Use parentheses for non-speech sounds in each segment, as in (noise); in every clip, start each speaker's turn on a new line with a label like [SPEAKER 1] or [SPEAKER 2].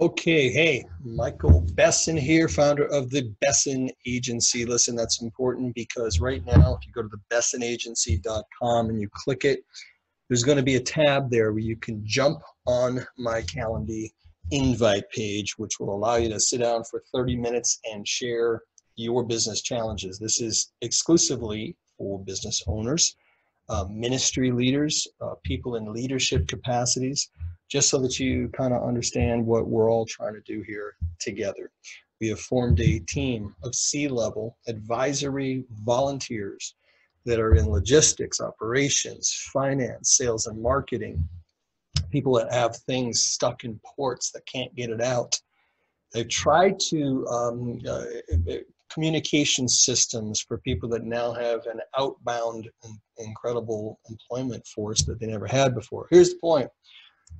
[SPEAKER 1] Okay, hey, Michael Besson here, founder of the Besson Agency. Listen, that's important because right now, if you go to the bessonagency.com and you click it, there's going to be a tab there where you can jump on my Calendly invite page, which will allow you to sit down for 30 minutes and share your business challenges. This is exclusively for business owners, uh, ministry leaders, uh, people in leadership capacities just so that you kind of understand what we're all trying to do here together. We have formed a team of C-level advisory volunteers that are in logistics, operations, finance, sales and marketing, people that have things stuck in ports that can't get it out. They've tried to um, uh, communication systems for people that now have an outbound incredible employment force that they never had before. Here's the point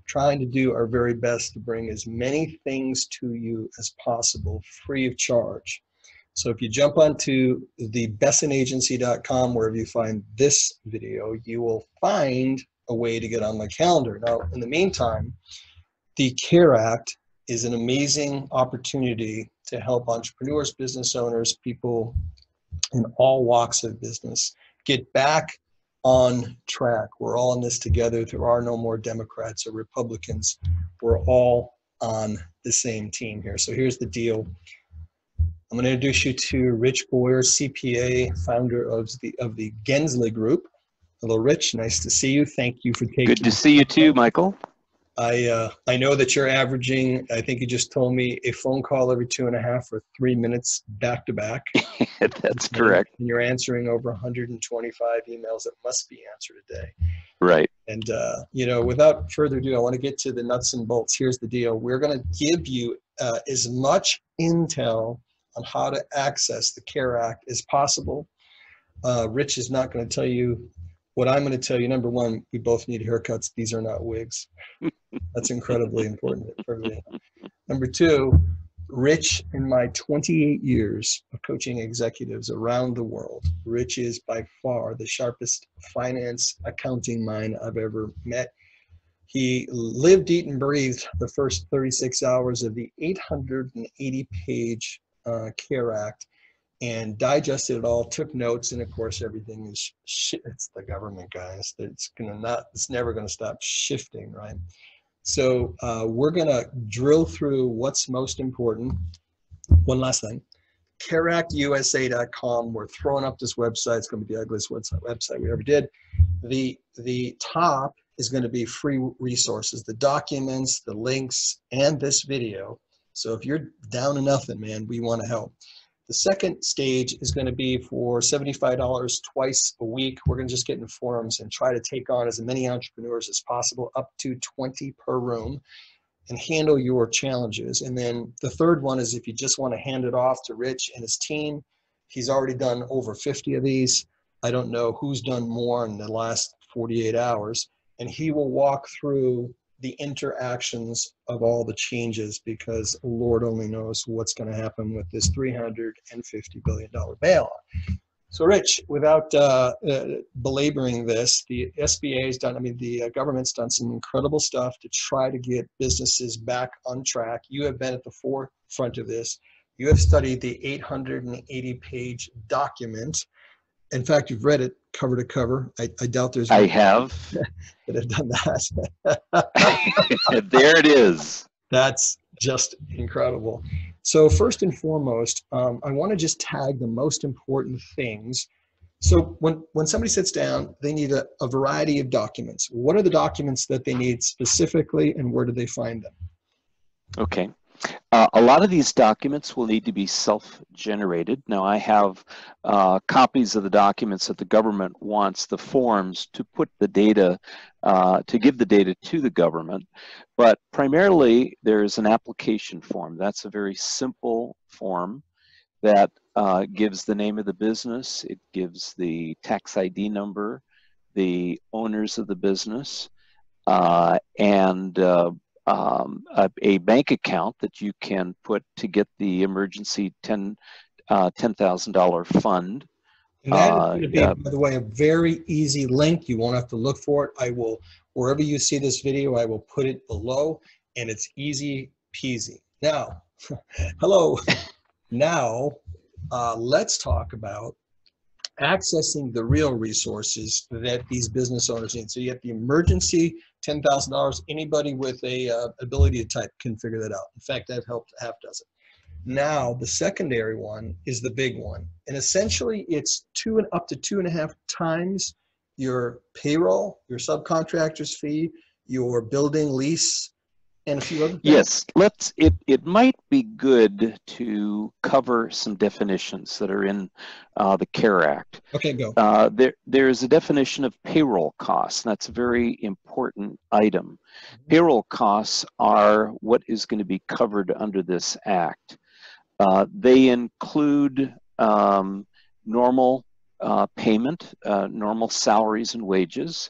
[SPEAKER 1] trying to do our very best to bring as many things to you as possible free of charge. So if you jump onto the bessonagency.com, wherever you find this video, you will find a way to get on my calendar. Now, in the meantime, the CARE Act is an amazing opportunity to help entrepreneurs, business owners, people in all walks of business get back on track. We're all in this together. There are no more Democrats or Republicans. We're all on the same team here. So here's the deal. I'm going to introduce you to Rich Boyer, CPA, founder of the of the Gensler Group. Hello, Rich. Nice to see you. Thank you for taking.
[SPEAKER 2] Good to see you too, Michael.
[SPEAKER 1] I uh, I know that you're averaging. I think you just told me a phone call every two and a half or three minutes back to back. (laughs)
[SPEAKER 2] That's correct.
[SPEAKER 1] And you're answering over 125 emails that must be answered a day.
[SPEAKER 2] Right.
[SPEAKER 1] And uh, you know, without further ado, I want to get to the nuts and bolts. Here's the deal: we're going to give you uh, as much intel on how to access the CARE Act as possible. Uh, Rich is not going to tell you what I'm going to tell you. Number one, we both need haircuts. These are not wigs. (laughs) That's incredibly important for me. Number two, Rich, in my 28 years of coaching executives around the world, Rich is by far the sharpest finance accounting mind I've ever met. He lived, eat, and breathed the first 36 hours of the 880 page uh, CARE Act and digested it all, took notes, and of course everything is shit. It's the government, guys. It's gonna not. It's never gonna stop shifting, right? So uh, we're gonna drill through what's most important. One last thing. CareActUSA.com. We're throwing up this website. It's going to be the ugliest website we ever did. The the top is going to be free resources, the documents, the links, and this video. So if you're down to nothing, man, we want to help. The second stage is going to be for $75 twice a week. We're going to just get in forums and try to take on as many entrepreneurs as possible, up to 20 per room, and handle your challenges. And then the third one is if you just want to hand it off to Rich and his team, he's already done over 50 of these. I don't know who's done more in the last 48 hours. And he will walk through the interactions of all the changes because Lord only knows what's going to happen with this $350 billion bailout. So, Rich, without uh, uh, belaboring this, the SBA has done, I mean, the uh, government's done some incredible stuff to try to get businesses back on track. You have been at the forefront of this. You have studied the 880 page document in fact, you've read it cover to cover. I, I doubt there's.
[SPEAKER 2] I have. (laughs)
[SPEAKER 1] that have done
[SPEAKER 2] that. (laughs) there it is.
[SPEAKER 1] That's just incredible. So first and foremost, um, I want to just tag the most important things. So when, when somebody sits down, they need a, a variety of documents. What are the documents that they need specifically and where do they find them?
[SPEAKER 2] Okay. Uh, a lot of these documents will need to be self-generated. Now I have uh, copies of the documents that the government wants, the forms to put the data, uh, to give the data to the government. But primarily there's an application form. That's a very simple form that uh, gives the name of the business, it gives the tax ID number, the owners of the business, uh, and uh, um, a, a, bank account that you can put to get the emergency 10 uh, $10,000 fund.
[SPEAKER 1] And that is going to be, uh, by the way, a very easy link. You won't have to look for it. I will, wherever you see this video, I will put it below. And it's easy peasy. Now, (laughs) hello. (laughs) now, uh, let's talk about accessing the real resources that these business owners need. So you have the emergency $10,000. Anybody with a uh, ability to type can figure that out. In fact, I've helped half dozen. Now, the secondary one is the big one. And essentially, it's two and up to two and a half times your payroll, your subcontractor's fee, your building lease, and a few other things.
[SPEAKER 2] Yes, let's, it, it might be good to cover some definitions that are in uh, the CARE Act.
[SPEAKER 1] Okay, go.
[SPEAKER 2] Uh, there, there is a definition of payroll costs. and That's a very important item. Payroll costs are what is going to be covered under this act. Uh, they include um, normal uh, payment, uh, normal salaries and wages.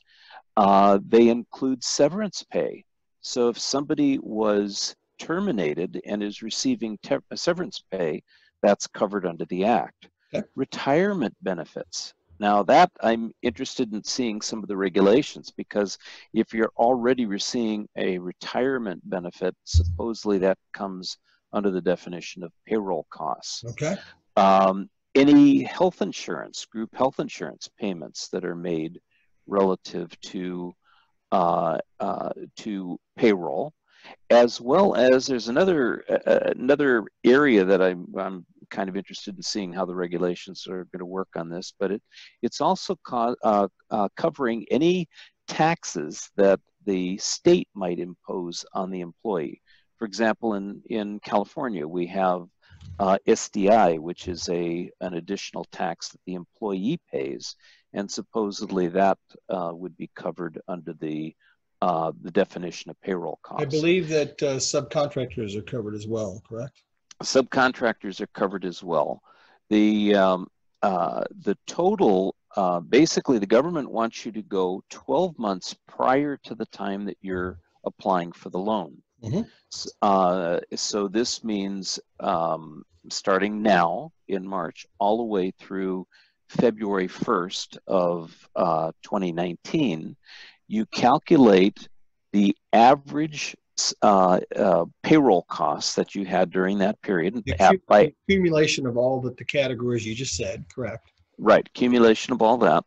[SPEAKER 2] Uh, they include severance pay. So if somebody was terminated and is receiving severance pay, that's covered under the act.
[SPEAKER 1] Okay.
[SPEAKER 2] Retirement benefits. Now that I'm interested in seeing some of the regulations because if you're already receiving a retirement benefit, supposedly that comes under the definition of payroll costs.
[SPEAKER 1] Okay.
[SPEAKER 2] Um, any health insurance, group health insurance payments that are made relative to to payroll, as well as there's another uh, another area that I'm I'm kind of interested in seeing how the regulations are going to work on this, but it it's also co uh, uh, covering any taxes that the state might impose on the employee. For example, in in California, we have uh, SDI, which is a an additional tax that the employee pays, and supposedly that uh, would be covered under the uh, the definition of payroll costs.
[SPEAKER 1] I believe that uh, subcontractors are covered as well, correct?
[SPEAKER 2] Subcontractors are covered as well. The um, uh, the total uh, basically the government wants you to go 12 months prior to the time that you're applying for the loan.
[SPEAKER 1] Mhm.
[SPEAKER 2] Uh, so this means um, starting now in March, all the way through February 1st of uh, 2019, you calculate the average uh, uh, payroll costs that you had during that period.
[SPEAKER 1] The
[SPEAKER 2] by,
[SPEAKER 1] accumulation of all the, the categories you just said, correct?
[SPEAKER 2] Right, accumulation of all that.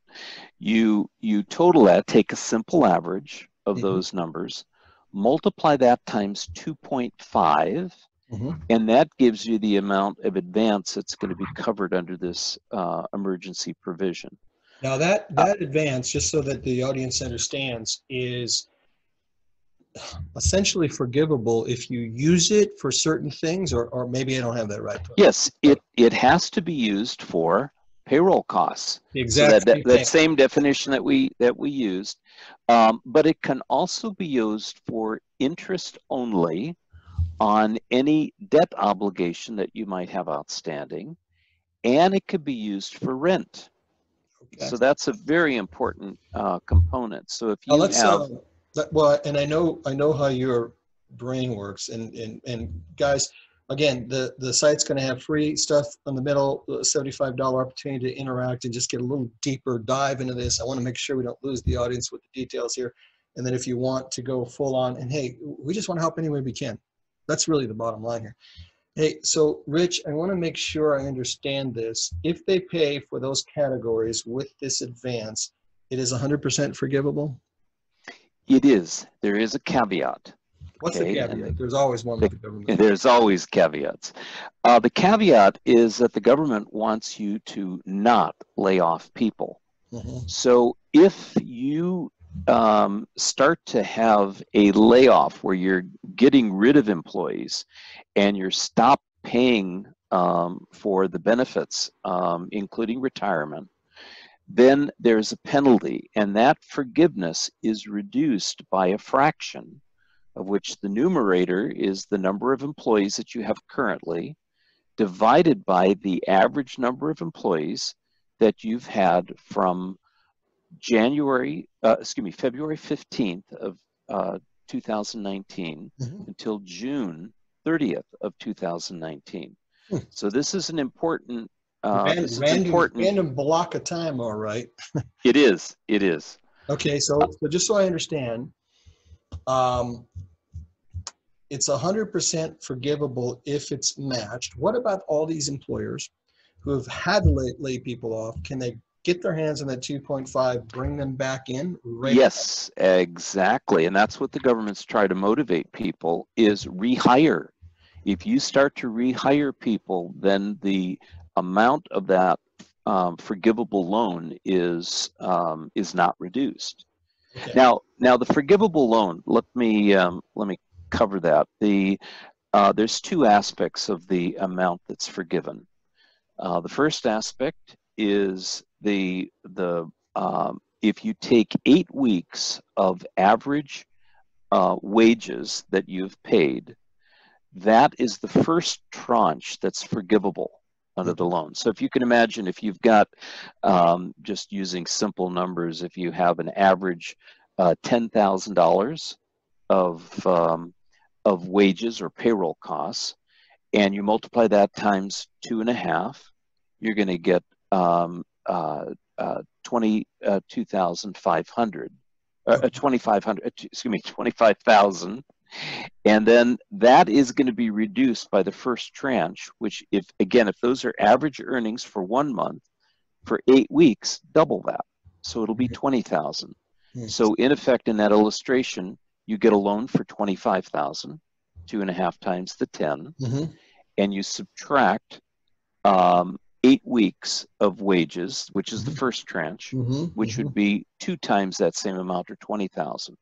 [SPEAKER 2] You you total that, take a simple average of
[SPEAKER 1] Mhm.
[SPEAKER 2] those numbers, multiply that times 2.5,
[SPEAKER 1] Mhm.
[SPEAKER 2] and that gives you the amount of advance that's going to be covered under this uh, emergency provision.
[SPEAKER 1] Now that, that advance, just so that the audience understands, is essentially forgivable if you use it for certain things, or, or maybe I don't have that right.
[SPEAKER 2] Yes, it it has to be used for payroll costs.
[SPEAKER 1] The
[SPEAKER 2] So that, that,
[SPEAKER 1] same
[SPEAKER 2] that same definition that we that we used, um, but it can also be used for interest only on any debt obligation that you might have outstanding, and it could be used for rent.
[SPEAKER 1] Okay.
[SPEAKER 2] So that's a very important uh, component. So if
[SPEAKER 1] Now
[SPEAKER 2] you
[SPEAKER 1] let's,
[SPEAKER 2] have
[SPEAKER 1] uh, let- well, and I know, I know how your brain works and, and, and guys, again, the, the site's gonna have free stuff in the middle, uh, $75 opportunity to interact and just get a little deeper dive into this. I wanna make sure we don't lose the audience with the details here. And then if you want to go full on, and hey, we just wanna help any way we can. That's really the bottom line here. Hey, so Rich, I wanna make sure I understand this. If they pay for those categories with this advance, it is 100% forgivable?
[SPEAKER 2] it is, there is a caveat.
[SPEAKER 1] What's the
[SPEAKER 2] Okay, and
[SPEAKER 1] caveat? There's always one with the government. (laughs)
[SPEAKER 2] There's always caveats. Uh, the caveat is that the government wants you to not lay off people.
[SPEAKER 1] Mhm.
[SPEAKER 2] So if you um, start to have a layoff where you're getting rid of employees and you're stop paying um, for the benefits, um, including retirement, then there's a penalty, and that forgiveness is reduced by a fraction, of which the numerator is the number of employees that you have currently, divided by the average number of employees that you've had from January, uh, excuse me, February 15th of uh, 2019
[SPEAKER 1] Mhm.
[SPEAKER 2] until June 30th of 2019.
[SPEAKER 1] Hmm.
[SPEAKER 2] So this is an important. Uh,
[SPEAKER 1] Ran-
[SPEAKER 2] this is
[SPEAKER 1] Random,
[SPEAKER 2] important.
[SPEAKER 1] random block of time, all right. (laughs)
[SPEAKER 2] It is. It is.
[SPEAKER 1] Okay, so, so just so I understand, um, it's 100% forgivable if it's matched. What about all these employers who have had to lay, lay people off? Can they get their hands on that 2.5, bring them back in? Right
[SPEAKER 2] yes, exactly. And that's what the government's trying to motivate people is rehire. If you start to rehire people, then the amount of that um, forgivable loan is um, is not reduced.
[SPEAKER 1] Okay.
[SPEAKER 2] Now, now the forgivable loan. Let me um, let me cover that. The uh, there's two aspects of the amount that's forgiven. Uh, the first aspect is the the um, if you take eight weeks of average uh, wages that you've paid, that is the first tranche that's forgivable under the loan. So if you can imagine, if you've got, um, just using simple numbers, if you have an average uh, $10,000 of, um, of wages or payroll costs, and you multiply that times two and a half, you're going to get um, uh, uh, 22,500, uh, uh, 2,500, uh, excuse me, (laughs) 25,000 and then that is going to be reduced by the first tranche, which if, again, if those are average earnings for one month, for eight weeks, double that. So it'll be 20,000.
[SPEAKER 1] Hmm.
[SPEAKER 2] So in effect, in that illustration, you get a loan for 25,000, two and a half times the 10,
[SPEAKER 1] Mhm.
[SPEAKER 2] and you subtract um, eight weeks of wages, which is the
[SPEAKER 1] Mhm.
[SPEAKER 2] first tranche,
[SPEAKER 1] Mhm.
[SPEAKER 2] which
[SPEAKER 1] Mhm.
[SPEAKER 2] would be two times that same amount or 20,000.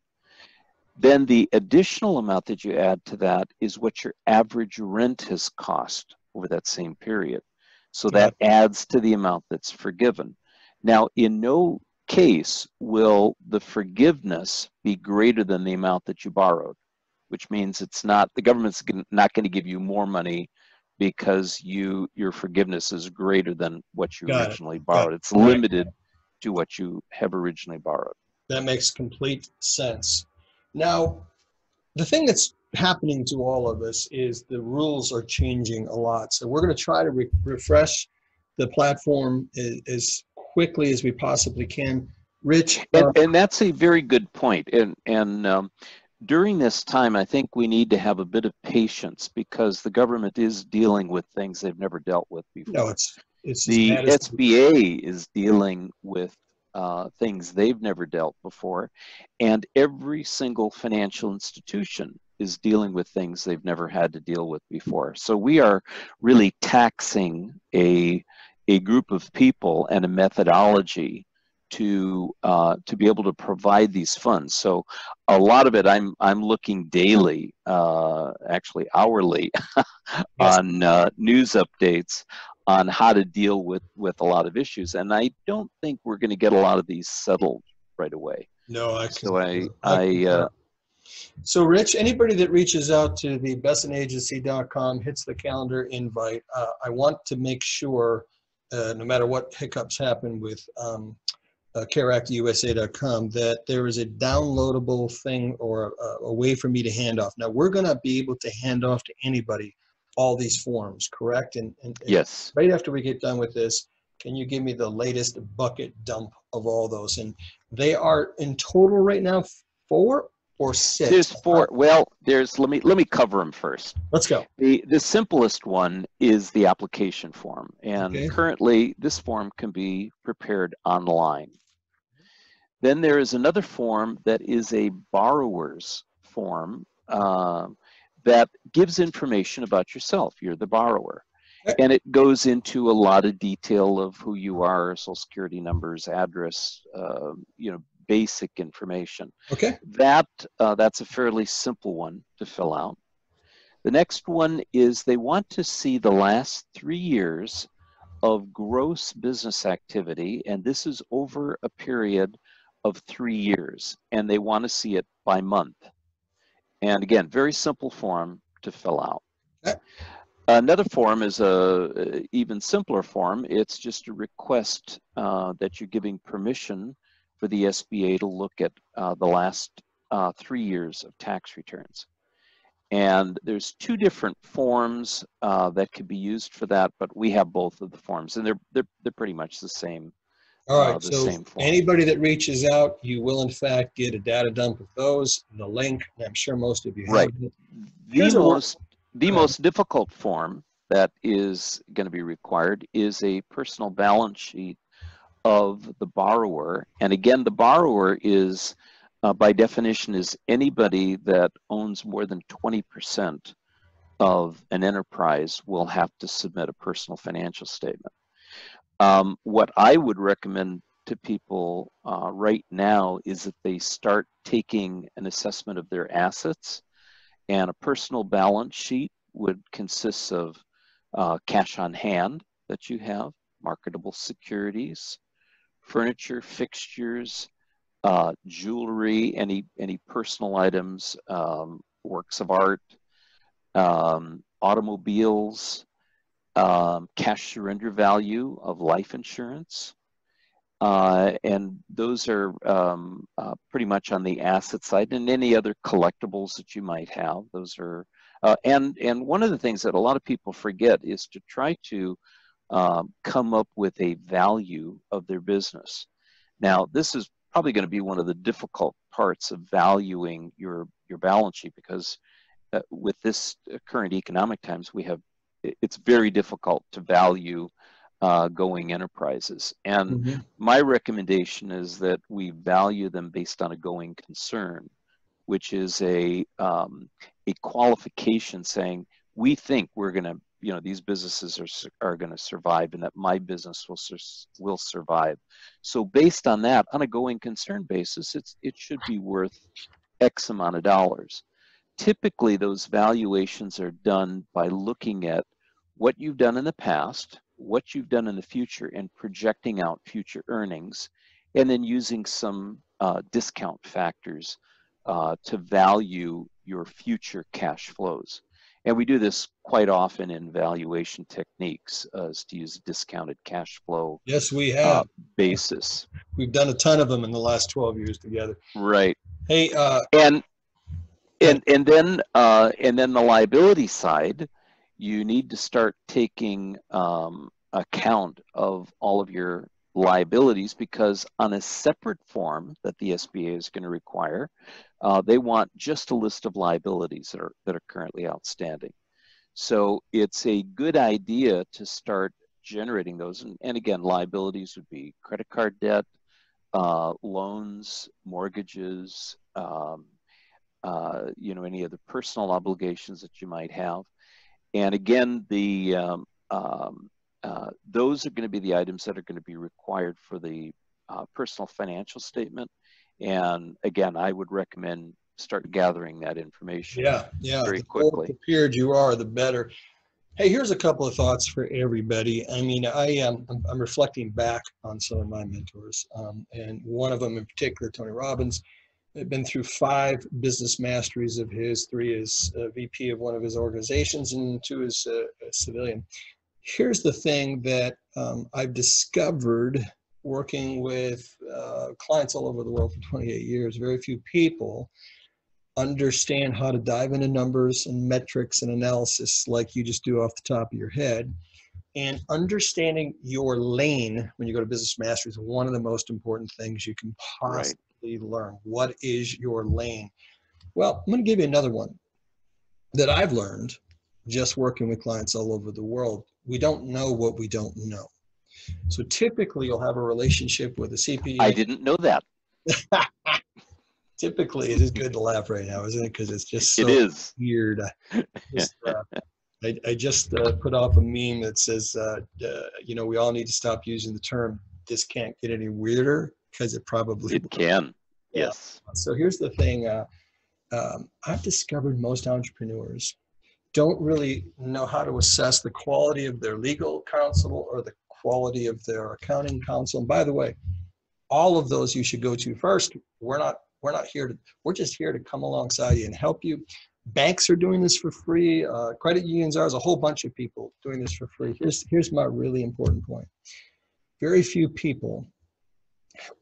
[SPEAKER 2] Then the additional amount that you add to that is what your average rent has cost over that same period. So
[SPEAKER 1] Got
[SPEAKER 2] that adds to the amount that's forgiven. Now, in no case will the forgiveness be greater than the amount that you borrowed, which means it's not, the government's not going to give you more money because you your forgiveness is greater than what you
[SPEAKER 1] Got
[SPEAKER 2] originally
[SPEAKER 1] Got
[SPEAKER 2] borrowed.
[SPEAKER 1] it.
[SPEAKER 2] It's
[SPEAKER 1] Right.
[SPEAKER 2] limited to what you have originally borrowed.
[SPEAKER 1] That makes complete sense. Now, the thing that's happening to all of us is the rules are changing a lot. So we're going to try to re- refresh the platform as, as quickly as we possibly can. Rich, uh,
[SPEAKER 2] And, and that's a very good point. And, and um, during this time, I think we need to have a bit of patience because the government is dealing with things they've never dealt with before.
[SPEAKER 1] no, it's it's
[SPEAKER 2] the SBA is dealing with uh, things they've never dealt before, and every single financial institution is dealing with things they've never had to deal with before. So we are really taxing a a group of people and a methodology to uh, to be able to provide these funds. So a lot of it, I'm I'm looking daily, uh, actually hourly, (laughs) on uh, news updates on how to deal with with a lot of issues. And I don't think we're going to get a lot of these settled right away.
[SPEAKER 1] no, I
[SPEAKER 2] So I. I uh,
[SPEAKER 1] So, Rich, anybody that reaches out to the bessonagency.com, hits the calendar invite, uh, I want to make sure, uh, no matter what hiccups happen with um, uh, careactusa.com, that there is a downloadable thing or a, a way for me to hand off. Now, we're going to be able to hand off to anybody all these forms, correct? And, and and
[SPEAKER 2] yes.
[SPEAKER 1] right after we get done with this, can you give me the latest bucket dump of all those? And they are in total right now four or six?
[SPEAKER 2] There's four. Well, there's let me let me cover them first.
[SPEAKER 1] Let's go.
[SPEAKER 2] The the simplest one is the application form, and
[SPEAKER 1] Okay.
[SPEAKER 2] currently this form can be prepared online. Then there is another form that is a borrower's form um, that gives information about yourself. You're the borrower. And it goes into a lot of detail of who you are, social security numbers, address, uh, you know, basic information.
[SPEAKER 1] Okay.
[SPEAKER 2] That uh, that's a fairly simple one to fill out. The next one is they want to see the last three years of gross business activity, and this is over a period of three years, and they want to see it by month. And again, very simple form to fill out.
[SPEAKER 1] Okay.
[SPEAKER 2] Another form is a even simpler form. It's just a request uh, that you're giving permission for the SBA to look at uh, the last uh, three years of tax returns. And there's two different forms uh, that could be used for that, but we have both of the forms, and they're they're they're pretty much the same.
[SPEAKER 1] All
[SPEAKER 2] uh,
[SPEAKER 1] So anybody that reaches out, you will in fact get a data dump of those, the link. and I'm sure most of you have
[SPEAKER 2] Right.
[SPEAKER 1] it.
[SPEAKER 2] The
[SPEAKER 1] Here's a wor-
[SPEAKER 2] most, the most difficult form that is going to be required is a personal balance sheet of the borrower. And again, the borrower is, uh, by definition, is anybody that owns more than 20% of an enterprise will have to submit a personal financial statement. Um, what I would recommend to people uh, right now is that they start taking an assessment of their assets and a personal balance sheet would consist of uh, cash on hand that you have, marketable securities, furniture, fixtures, uh, jewelry, any any personal items, um, works of art, um, automobiles, um, cash surrender value of life insurance. Uh, and those are um, uh, pretty much on the asset side and any other collectibles that you might have. Those are, uh, and, and one of the things that a lot of people forget is to try to um, come up with a value of their business. Now, this is probably going to be one of the difficult parts of valuing your, your balance sheet because uh, with this current economic times, we have, it's very difficult to value uh, going enterprises. And
[SPEAKER 1] Mhm.
[SPEAKER 2] my recommendation is that we value them based on a going concern, which is a um, a qualification saying we think we're going to, you know, these businesses are are going to survive, and that my business will sur- will survive. So based on that, on a going concern basis, it's it should be worth X amount of dollars. Typically, those valuations are done by looking at what you've done in the past, what you've done in the future, and projecting out future earnings, and then using some uh, discount factors uh, to value your future cash flows. And we do this quite often in valuation techniques, uh, is to use a discounted cash flow
[SPEAKER 1] Yes, we
[SPEAKER 2] uh,
[SPEAKER 1] have.
[SPEAKER 2] basis.
[SPEAKER 1] We've done a ton of them in the last 12 years together.
[SPEAKER 2] Right.
[SPEAKER 1] Hey, uh,
[SPEAKER 2] and and and then uh, and then the liability side, you need to start taking um, account of all of your liabilities because on a separate form that the SBA is going to require, uh, they want just a list of liabilities that are that are currently outstanding. So it's a good idea to start generating those. And, and again, liabilities would be credit card debt, uh, loans, mortgages, um, uh, you know, any other personal obligations that you might have. And again, the um, um, uh, those are going to be the items that are going to be required for the uh, personal financial statement. And again, I would recommend start gathering that information.
[SPEAKER 1] yeah, yeah.
[SPEAKER 2] Very
[SPEAKER 1] the
[SPEAKER 2] quickly.
[SPEAKER 1] prepared you are, the better. Hey, here's a couple of thoughts for everybody. I mean, I am I'm, I'm reflecting back on some of my mentors, um, and one of them in particular, Tony Robbins. I've been through five business masteries of his. Three as uh, VP of one of his organizations, and two as a, a civilian. Here's the thing that um, I've discovered working with uh, clients all over the world for 28 years. Very few people understand how to dive into numbers and metrics and analysis like you just do off the top of your head. And understanding your lane when you go to Business Mastery is one of the most important things you can
[SPEAKER 2] Right.
[SPEAKER 1] Possibly learn. What is your lane? Well, I'm going to give you another one that I've learned just working with clients all over the world. We don't know what we don't know. So typically, you'll have a relationship with a CPA.
[SPEAKER 2] I didn't know that. (laughs)
[SPEAKER 1] Typically, it is good to laugh right now, isn't it? Because it's just so
[SPEAKER 2] it is. (laughs)
[SPEAKER 1] weird. I just, uh, I, I just uh, put off a meme that says, uh, uh, you know, we all need to stop using the term "this can't get any weirder" because it probably.
[SPEAKER 2] It can.
[SPEAKER 1] Yeah.
[SPEAKER 2] Yes.
[SPEAKER 1] So here's the thing: uh, um, I've discovered most entrepreneurs don't really know how to assess the quality of their legal counsel or the quality of their accounting counsel. And by the way, all of those you should go to first. We're not we're not here to we're just here to come alongside you and help you. Banks are doing this for free. Uh, credit unions are. There's a whole bunch of people doing this for free. Here's here's my really important point. Very few people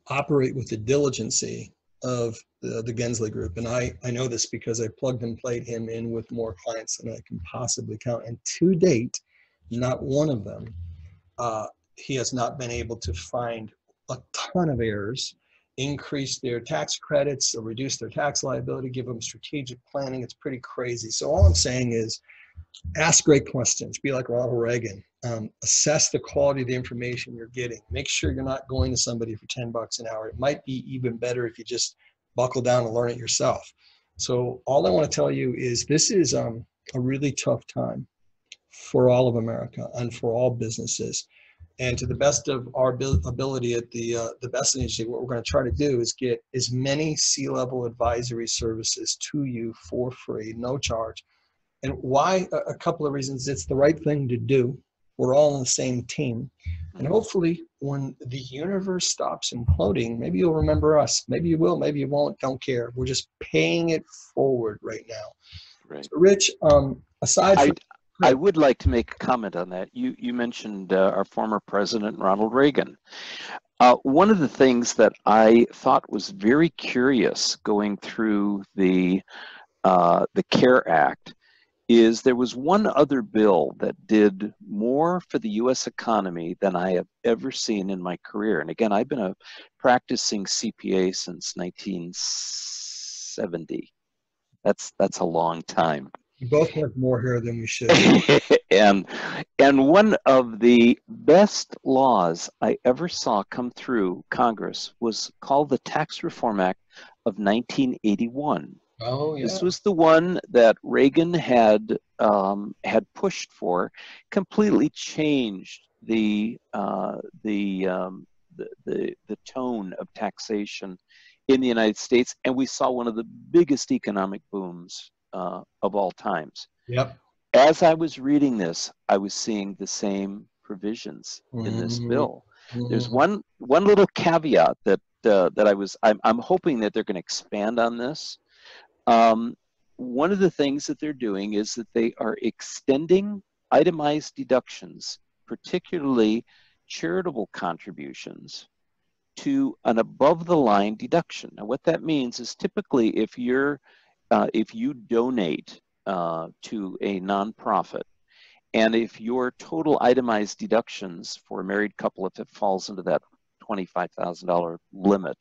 [SPEAKER 1] operate with the diligency of the, the Gensley Group, and I I know this because I plugged and played him in with more clients than I can possibly count. And to date, not one of them uh, he has not been able to find a ton of errors increase their tax credits or reduce their tax liability, give them strategic planning. It's pretty crazy. So all I'm saying is ask great questions. Be like Ronald Reagan. Um, assess the quality of the information you're getting. Make sure you're not going to somebody for 10 bucks an hour. It might be even better if you just buckle down and learn it yourself. So all I want to tell you is this is um, a really tough time for all of America and for all businesses. And to the best of our ability at the uh, the Besson Agency, what we're going to try to do is get as many C-level advisory services to you for free, no charge. And why? A couple of reasons. It's the right thing to do. We're all on the same team. And hopefully, when the universe stops imploding, maybe you'll remember us. Maybe you will. Maybe you won't. Don't care. We're just paying it forward right now.
[SPEAKER 2] Right.
[SPEAKER 1] So Rich, um, aside from
[SPEAKER 2] I would like to make a comment on that. You you mentioned uh, our former president Ronald Reagan. Uh, one of the things that I thought was very curious going through the uh, the CARE Act is there was one other bill that did more for the U.S. economy than I have ever seen in my career. And again, I've been a practicing CPA since 1970. That's that's a long time.
[SPEAKER 1] We both have more hair than we should. (laughs)
[SPEAKER 2] and and one of the best laws I ever saw come through Congress was called the Tax Reform Act of 1981.
[SPEAKER 1] Oh, yeah.
[SPEAKER 2] This was the one that Reagan had um, had pushed for, completely changed the uh, the, um, the the the tone of taxation in the United States, and we saw one of the biggest economic booms uh, of all times.
[SPEAKER 1] Yep.
[SPEAKER 2] As I was reading this, I was seeing the same provisions mm-hmm. in this mm-hmm. bill. Mm-hmm. There's one one little caveat that uh, that I was I'm, I'm hoping that they're going to expand on this. Um, one of the things that they're doing is that they are extending itemized deductions, particularly charitable contributions, to an above the line deduction. Now, what that means is typically if you're uh, if you donate uh, to a nonprofit, and if your total itemized deductions for a married couple, if it falls into that $25,000 limit,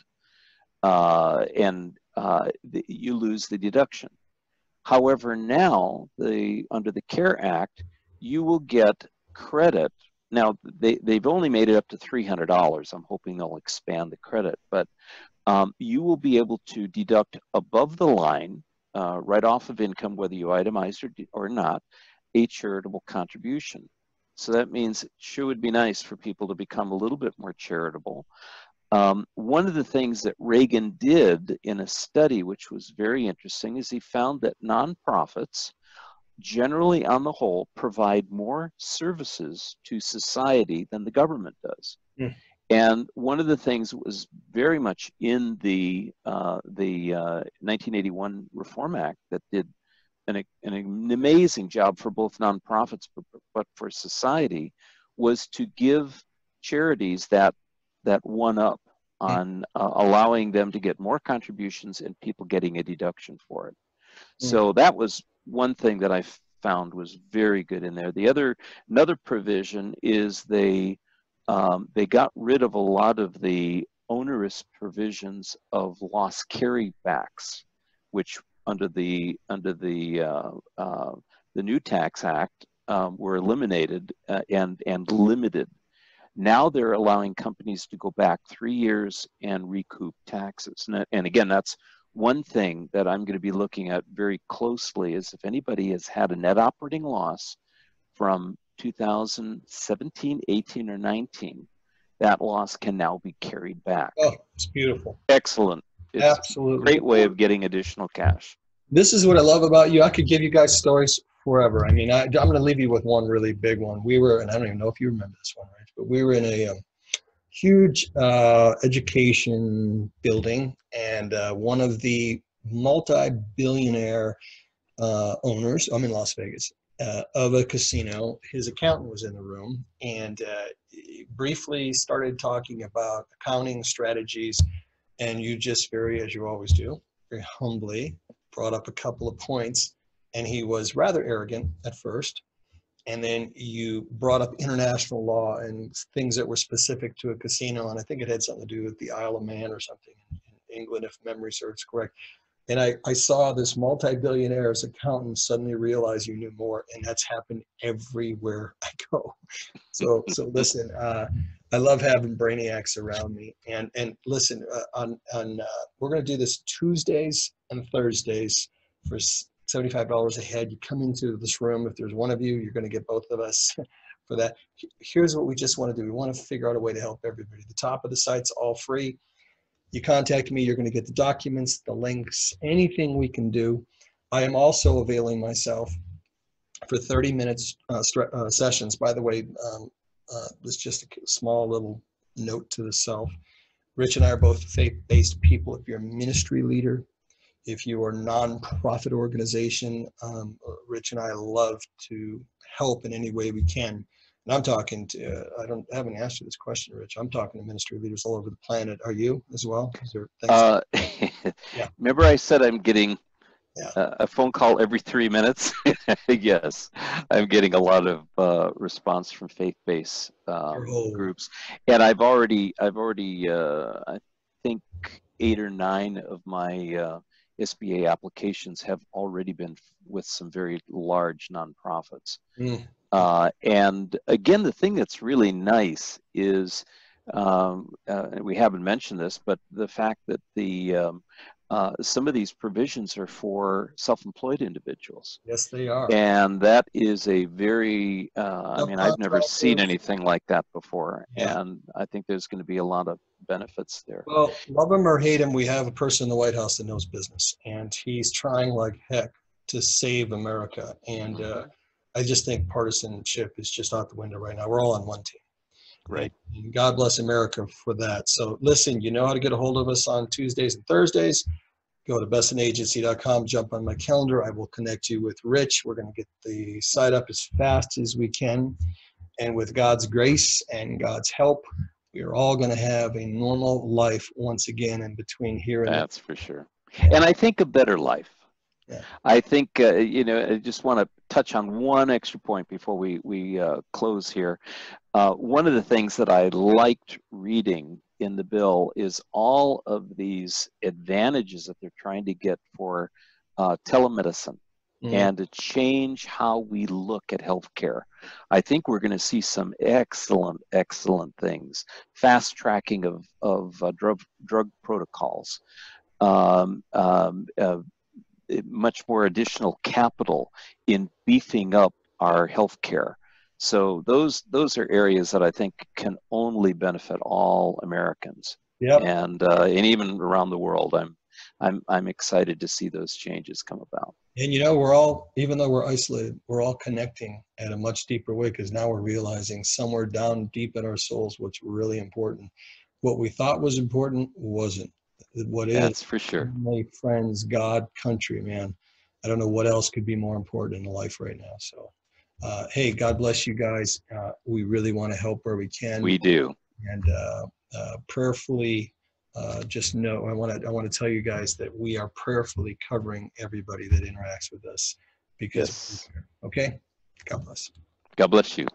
[SPEAKER 2] uh, and uh, the, you lose the deduction. However, now the under the CARE Act, you will get credit. Now they they've only made it up to three hundred dollars. I'm hoping they'll expand the credit, but um, you will be able to deduct above the line uh, right off of income, whether you itemize or, or not, a charitable contribution. So that means it sure would be nice for people to become a little bit more charitable. Um, one of the things that Reagan did in a study, which was very interesting, is he found that nonprofits, generally on the whole, provide more services to society than the government does. Mm. And one of the things that was very much in the uh, the uh, 1981 Reform Act that did an, an amazing job for both nonprofits but, but for society was to give charities that that one up hmm. on uh, allowing them to get more contributions and people getting a deduction for it. Mm. So that was one thing that I found was very good in there. The other another provision is they um, they got rid of a lot of the onerous provisions of loss carrybacks, which under the under the uh, uh, the new tax act um, were eliminated uh, and and limited. Now they're allowing companies to go back three years and recoup taxes. And, and again, that's one thing that I'm going to be looking at very closely is if anybody has had a net operating loss from 2017, 18, or 19, that loss can now be carried back.
[SPEAKER 1] Oh, it's beautiful.
[SPEAKER 2] Excellent. It's
[SPEAKER 1] Absolutely.
[SPEAKER 2] a great way of getting additional cash.
[SPEAKER 1] This is what I love about you. I could give you guys stories forever. I mean, I, am going to leave you with one really big one. We were, and I don't even know if you remember this one, right? But we were in a um, huge uh, education building, and uh, one of the multi-billionaire uh, owners, I'm in Las Vegas, uh, of a casino. His accountant was in the room and uh, briefly started talking about accounting strategies. And you just very, as you always do, very humbly brought up a couple of points. And he was rather arrogant at first. and then you brought up international law and things that were specific to a casino, and I think it had something to do with the Isle of Man or something in England, if memory serves correct. And I, I saw this multi-billionaire's accountant suddenly realize you knew more, and that's happened everywhere (laughs) I go. So, so listen, uh, I love having brainiacs around me. And and listen, uh, on on uh, we're gonna do this Tuesdays and Thursdays for seventy-five dollars a head. You come into this room. If there's one of you, you're gonna get both of us (laughs) for that. Here's what we just want to do. We want to figure out a way to help everybody. The top of the site's all free you contact me, you're going to get the documents, the links, anything we can do. I am also availing myself for 30 minutes uh, uh, sessions. By the way, um, uh, this just a small little note to the self. Rich and I are both faith-based people. If you're a ministry leader, if you are a nonprofit organization, um, Rich and I love to help in any way we can. And I'm talking to, uh, I don't I haven't asked you this question, Rich. I'm talking to ministry leaders all over the planet. Are you as well?
[SPEAKER 2] Uh, (laughs) yeah. Remember I said I'm getting yeah. uh, a phone call every three minutes? (laughs) yes, I'm getting a lot of uh, response from faith-based um, groups. And I've already, I've already, uh, I think eight or nine of my uh, SBA applications have already been with some very large nonprofits. Mm. Uh, and again, the thing that's really nice is um, uh, we haven't mentioned this, but the fact that the um, uh, some of these provisions are for self-employed individuals.
[SPEAKER 1] Yes, they are.
[SPEAKER 2] And that is a very, uh, I mean, I've never seen anything like that before. Yeah. And I think there's going to be a lot of benefits there.
[SPEAKER 1] Well, love him or hate him, we have a person in the White House that knows business, and he's trying like heck to save America. And uh, I just think partisanship is just out the window right now. We're all on one team.
[SPEAKER 2] Right.
[SPEAKER 1] And God bless America for that. So listen, you know how to get a hold of us on Tuesdays and Thursdays. Go to bessonagency.com, jump on my calendar. I will connect you with Rich. We're going to get the site up as fast as we can. And with God's grace and God's help, we are all going to have a normal life once again in between here and
[SPEAKER 2] That's for sure. And I think a better life.
[SPEAKER 1] Yeah.
[SPEAKER 2] I think, uh, you know, I just want to touch on one extra point before we, we uh, close here. Uh, one of the things that I liked reading in the bill is all of these advantages that they're trying to get for uh, telemedicine mm. and to change how we look at healthcare. I think we're going to see some excellent, excellent things. Fast tracking of, of uh, drug, drug protocols. Um, um, uh, much more additional capital in beefing up our healthcare. So those those are areas that I think can only benefit all Americans. And uh, and even around the world, I'm I'm I'm excited to see those changes come about.
[SPEAKER 1] And you know, we're all even though we're isolated, we're all connecting at a much deeper way because now we're realizing somewhere down deep in our souls what's really important. What we thought was important wasn't what is
[SPEAKER 2] That's for sure.
[SPEAKER 1] My friends, God, country, man. I don't know what else could be more important in life right now. So, uh, hey, God bless you guys. Uh, we really want to help where we can.
[SPEAKER 2] We do.
[SPEAKER 1] And uh, uh prayerfully, uh, just know I want to I want to tell you guys that we are prayerfully covering everybody that interacts with us because
[SPEAKER 2] yes.
[SPEAKER 1] okay. God bless.
[SPEAKER 2] God bless you.